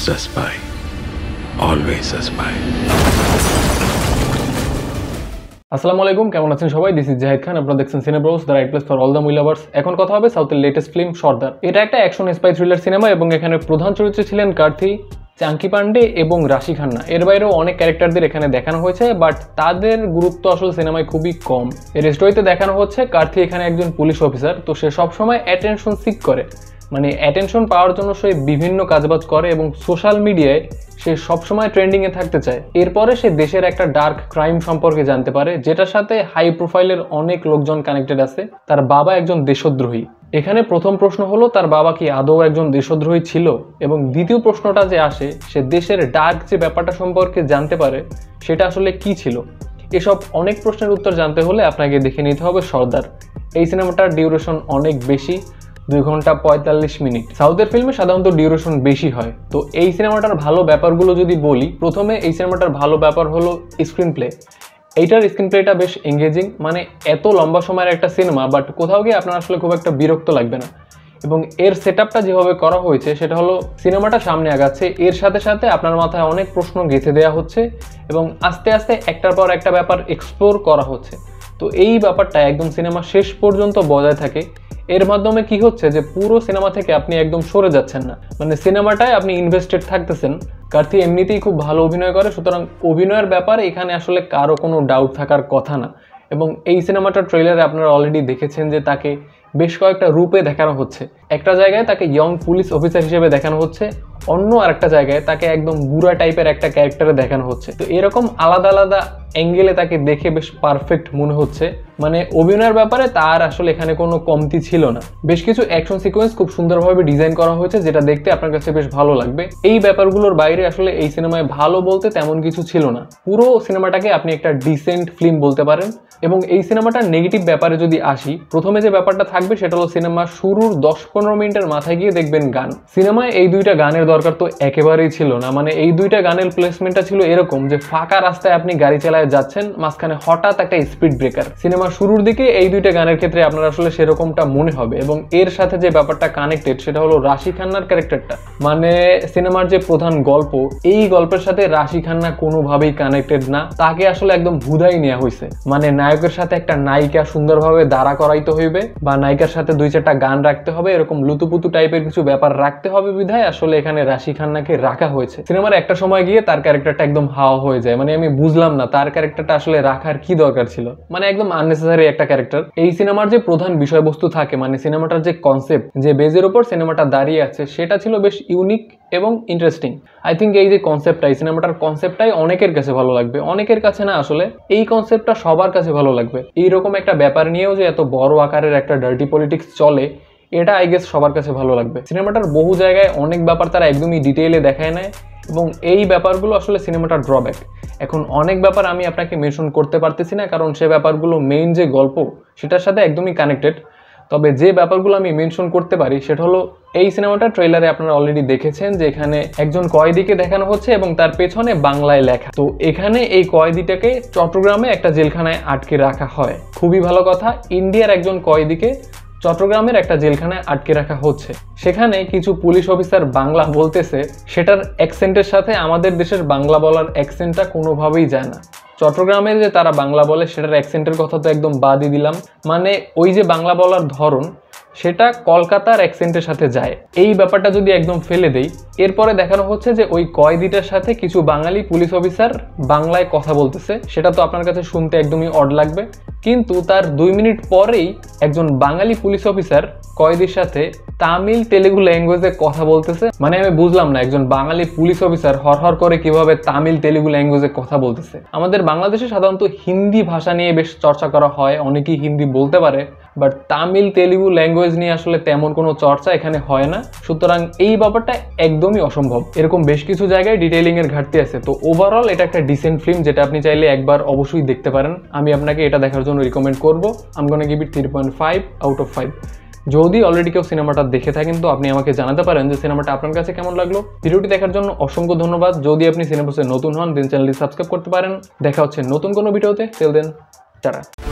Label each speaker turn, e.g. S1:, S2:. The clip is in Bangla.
S1: Once a spy, always a spy.
S2: আসসালামু আলাইকুম কেমন আছেন সবাই? দিস ইজ জাহিদ খান আপনারা দেখছেন Cinebros the right place for all the movie lovers এখন কথা হবে সাউথের লেটেস্ট ফিল্ম সর্দার এটা একটা অ্যাকশন স্পাই থ্রিলার সিনেমা এবং এখানে প্রধান চরিত্রে ছিলেন কার্থি চাঙ্কি পান্ডে এবং রাশি খান্না। এর বাইরেও অনেক ক্যারেক্টারদের এখানে দেখানো হয়েছে বাট তাদের গুরুত্ব আসলে সিনেমায় খুবই কম। এর স্টোরিতে দেখানো হচ্ছে কার্থি এখানে একজন পুলিশ অফিসার তো সে সবসময় অ্যাটেনশন সিক করে। মানে অ্যাটেনশন পাওয়ার জন্য সে বিভিন্ন কাজবাজ করে এবং সোশ্যাল মিডিয়ায় সে সবসময় ট্রেন্ডিংয়ে থাকতে চায়। এরপরে সে দেশের একটা ডার্ক ক্রাইম সম্পর্কে জানতে পারে, যেটার সাথে হাই প্রোফাইলের অনেক লোকজন কানেক্টেড আছে। তার বাবা একজন দেশদ্রোহী। এখানে প্রথম প্রশ্ন হলো, তার বাবা কি আদৌ একজন দেশদ্রোহী ছিল? এবং দ্বিতীয় প্রশ্নটা যে আসে, সে দেশের ডার্ক যে ব্যাপারটা সম্পর্কে জানতে পারে, সেটা আসলে কি ছিল? এসব অনেক প্রশ্নের উত্তর জানতে হলে আপনাকে দেখে নিতে হবে সর্দার। এই সিনেমাটার ডিউরেশন অনেক বেশি। দুই ঘণ্টা পঁয়তাল্লিশ মিনিট। সাউথের ফিল্মে সাধারণত ডিউরেশন বেশি হয়। তো এই সিনেমাটার ভালো ব্যাপারগুলো যদি বলি, প্রথমে এই সিনেমাটার ভালো ব্যাপার হলো স্ক্রিন প্লে এইটার স্ক্রিন প্লেটা বেশ এঙ্গেজিং মানে এত লম্বা সময়ের একটা সিনেমা বাট কোথাও গিয়ে আপনার আসলে খুব একটা বিরক্ত লাগবে না। এবং এর সেট যেভাবে করা হয়েছে, সেটা হলো সিনেমাটা সামনে আগাচ্ছে। এর সাথে সাথে আপনার মাথায় অনেক প্রশ্ন গেঁথে দেওয়া হচ্ছে এবং আস্তে আস্তে একটার পর একটা ব্যাপার এক্সপ্লোর করা হচ্ছে। তো এই ব্যাপারটা একদম সিনেমা শেষ পর্যন্ত বজায় থাকে। এর মাধ্যমে কি হচ্ছে যে পুরো সিনেমা থেকে আপনি একদম সরে যাচ্ছেন না। মানে সিনেমাটায় আপনি ইনভেস্টেড থাকতেছেন। কার্থি এমনিতেই খুব ভালো অভিনয় করে, সুতরাং অভিনয়ের ব্যাপারে এখানে আসলে কারও কোনো ডাউট থাকার কথা না। এবং এই সিনেমাটার ট্রেলারে আপনারা অলরেডি দেখেছেন যে তাকে বেশ কয়েকটা রূপে দেখানো হচ্ছে। একটা জায়গায় তাকে ইয়ং পুলিশ অফিসার হিসেবে দেখানো হচ্ছে, অন্য আরেকটা জায়গায় তাকে একদম বুড়া টাইপের একটা ক্যারেক্টারে দেখানো হচ্ছে। তো এরকম আলাদা আলাদা অ্যাঙ্গেলে তাকে দেখে বেশ পারফেক্ট মনে হচ্ছে। মানে অভিনয়ের ব্যাপারে তার আসলে এখানে কোনো কমতি ছিল না। বেশ কিছু অ্যাকশন সিকোয়েন্স খুব সুন্দরভাবে ডিজাইন করা হয়েছে, যেটা দেখতে আপনার কাছে বেশ ভালো লাগবে। এই ব্যাপারগুলোর বাইরে আসলে এই সিনেমায় ভালো বলতে তেমন কিছু ছিল না। পুরো সিনেমাটাকে আপনি একটা ডিসেন্ট ফিল্ম বলতে পারেন এবং এই সিনেমাটার নেগেটিভ ব্যাপারে যদি আসি, প্রথমে যে ব্যাপারটা থাকবে সেটা হলো সিনেমা শুরুর দশ পনেরো মিনিটের মাথায় গিয়ে দেখবেন গান। সিনেমায় এই দুইটা গানের দরকার তো একেবারেই ছিল না। মানে এই দুইটা গানের প্লেসমেন্টটা ছিল এরকম যে ফাঁকা রাস্তায় আপনি গাড়ি চালায় যাচ্ছেন, মাঝখানে হঠাৎ একটা স্পিড ব্রেকার সিনেমা শুরুর দিকে এই দুইটা গানের ক্ষেত্রে আপনার আসলে সেরকমটা মনে হবে এবং এর সাথে যে ব্যাপারটা কানেক্টেড সেটা হলো রাশি খান্নার ক্যারেক্টারটা মানে সিনেমার যে প্রধান গল্প, এই গল্পের সাথে রাশি খান্না কোনোভাবেই কানেক্টেড না। তাকে আসলে একদম ভুদাই নেওয়া হয়েছে মানে নায়কের সাথে একটা নায়িকা সুন্দরভাবে দাঁড়া করাইতে হইবে, বা নায়িকার সাথে দুই চারটা গান রাখতে হবে, এরকম লুতুপুতু টাইপের কিছু ব্যাপার রাখতে হবে বিধায় আসলে এখানে রাশি খান্নাকে রাখা হয়েছে। সিনেমার একটা সময় গিয়ে তার ক্যারেক্টারটা একদম হাওয়া হয়ে যায়। মানে আমি বুঝলাম না তার ক্যারেক্টারটা আসলে রাখার কি দরকার ছিল। মানে একদম আননেসেসারি একটা ক্যারেক্টার এই সিনেমার যে প্রধান বিষয়বস্তু থাকে মানে সিনেমাটার যে কনসেপ্ট যে বেজের উপর সিনেমাটা দাঁড়িয়ে আছে, সেটা ছিল বেশ ইউনিক এবং ইন্টারেস্টিং আই থিঙ্ক এই যে কনসেপ্টটা এই সিনেমাটার কনসেপ্টটাই অনেকের কাছে ভালো লাগবে। অনেকের কাছে না আসলে এই কনসেপ্টটা সবার কাছে ভালো লাগবে। এইরকম একটা ব্যাপার নিয়েও যে এত বড় আকারের একটা ডার্টি পলিটিক্স চলে, এটা আই গেস সবার কাছে ভালো লাগবে। সিনেমাটার বহু জায়গায় অনেক ব্যাপার তারা একদমই ডিটেইলে দেখায় নেয় এবং এই ব্যাপারগুলো আসলে সিনেমাটার ড্রব্যাক এখন অনেক ব্যাপার আমি আপনাকে মেনশন করতে পারতেছি না, কারণ সে ব্যাপারগুলো মেইন যে গল্প, সেটার সাথে একদমই কানেক্টেড তবে যে ব্যাপারগুলো আমি মেনশন করতে পারি, সেটা হলো এই সিনেমাটা ট্রেলারে আপনারা অলরেডি দেখেছেন যে এখানে একজন কয়েদিকে দেখানো হচ্ছে এবং তার পেছনে বাংলায় লেখা। তো এখানে এই কয়েদিটাকে চট্টগ্রামে একটা জেলখানায় আটকে রাখা হয়। খুবই ভালো কথা, ইন্ডিয়ার একজন কয়েদিকে চট্টগ্রামের একটা জেলখানায় আটকে রাখা হচ্ছে। সেখানে কিছু পুলিশ অফিসার বাংলা বলতেছে, সেটার অ্যাকসেন্টের সাথে আমাদের দেশের বাংলা বলার অ্যাকসেন্টটা কোনোভাবেই যায় না। চট্টগ্রামে যে তারা বাংলা বলে সেটার অ্যাকসেন্টের কথা তো একদম বাদই দিলাম। মানে ওই যে বাংলা বলার ধরন, সেটা কলকাতার অ্যাকসেন্টের সাথে যায়। এই ব্যাপারটা যদি একদম ফেলে দেই, এরপরে দেখানো হচ্ছে যে ওই কয়েদিটার সাথে কিছু বাঙালি পুলিশ অফিসার বাংলায় কথা বলতেছে। সেটা তো আপনার কাছে শুনতে একদমই অড লাগবে। কিন্তু তার দুই মিনিট পরেই একজন বাঙালি পুলিশ অফিসার কয়েদির সাথে তামিল তেলেগু ল্যাঙ্গুয়েজে কথা বলতেছে। মানে আমি বুঝলাম না, একজন বাঙালি পুলিশ অফিসার হরহর করে কীভাবে তামিল তেলেগু ল্যাঙ্গুয়েজে কথা বলতেছে। আমাদের বাংলাদেশে সাধারণত হিন্দি ভাষা নিয়ে বেশ চর্চা করা হয়, অনেকেই হিন্দি বলতে পারে। বাট তামিল তেলুগু ল্যাঙ্গুয়েজ নিয়ে আসলে তেমন কোনো চর্চা এখানে হয় না। সুতরাং এই ব্যাপারটা একদমই অসম্ভব। এরকম বেশ কিছু জায়গায় ডিটেইলিং এর ঘাটতি আছে। তো ওভারঅল এটা একটা ডিসেন্ট ফিল্ম যেটা আপনি চাইলে একবার অবশ্যই দেখতে পারেন। আমি আপনাকে এটা দেখার জন্য রিকমেন্ড করব। আমি gonna give it three point five out of five যদি অলরেডি কেউ সিনেমাটা দেখে থাকেন, তো আপনি আমাকে জানাতে পারেন যে সিনেমাটা আপনার কাছে কেমন লাগল। ভিডিওটি দেখার জন্য অসংখ্য ধন্যবাদ। যদি আপনি সিনেমাসে নতুন হন দেন চ্যানেলটি সাবস্ক্রাইব করতে পারেন। দেখা হচ্ছে নতুন কোনো ভিডিওতে। তেল দেন টাটা